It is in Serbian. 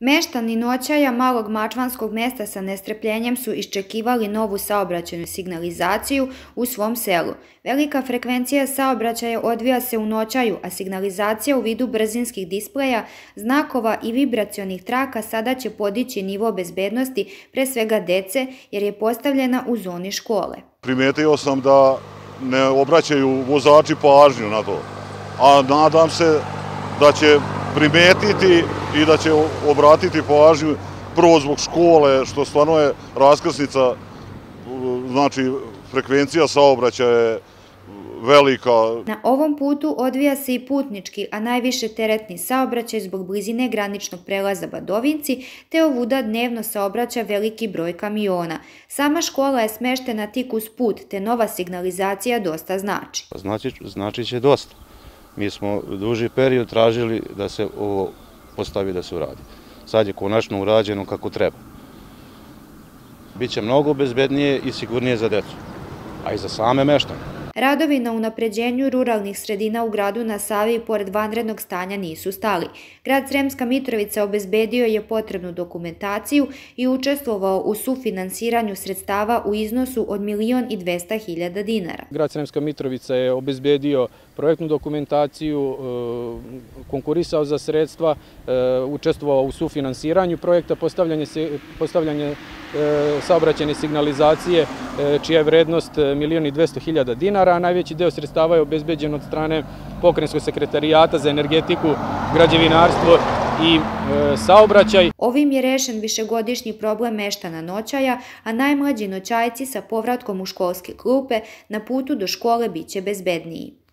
Meštani noćaja malog mačvanskog mesta sa nestrpljenjem su iščekivali novu saobraćajnu signalizaciju u svom selu. Velika frekvencija saobraćaja odvija se u noćaju, a signalizacija u vidu brzinskih displeja, znakova i vibracionih traka sada će podići nivo bezbednosti pre svega dece jer je postavljena u zoni škole. Primetio sam da ne obraćaju vozači pažnju na to, a nadam se da će primetiti i da će obratiti pažnju prvo zbog škole, što stvarno je raskrsnica, znači frekvencija saobraćaja je velika. Na ovom putu odvija se i putnički, a najviše teretni saobraćaj zbog blizine graničnog prelaza Badovinci, te ovuda dnevno saobraća veliki broj kamiona. Sama škola je smeštena tik uz put, te nova signalizacija dosta znači. Znači, znači će dosta. Mi smo duži period tražili da se ovo postavi da se uradi. Sad je konačno urađeno kako treba. Biće mnogo bezbednije i sigurnije za decu, a i za same meštane. Radovi na unapređenju ruralnih sredina u gradu na Savi pored vanrednog stanja nisu stali. Grad Sremska Mitrovica obezbedio je potrebnu dokumentaciju i učestvovao u sufinansiranju sredstava u iznosu od milion i dvesta hiljada dinara. Grad Sremska Mitrovica je obezbedio projektnu dokumentaciju, e, konkurisao za sredstva, e, učestvovao u sufinansiranju projekta, postavljanje, postavljanje saobraćene signalizacije, čija je vrednost milion i dvesto hiljada dinara a najveći deo sredstava je obezbeđen od strane pokrenjskog sekretarijata za energetiku, građevinarstvo i e, saobraćaj. Ovim je rešen višegodišnji problem meštana noćaja, a najmlađi noćajci sa povratkom u školske klupe na putu do škole biće bezbedniji.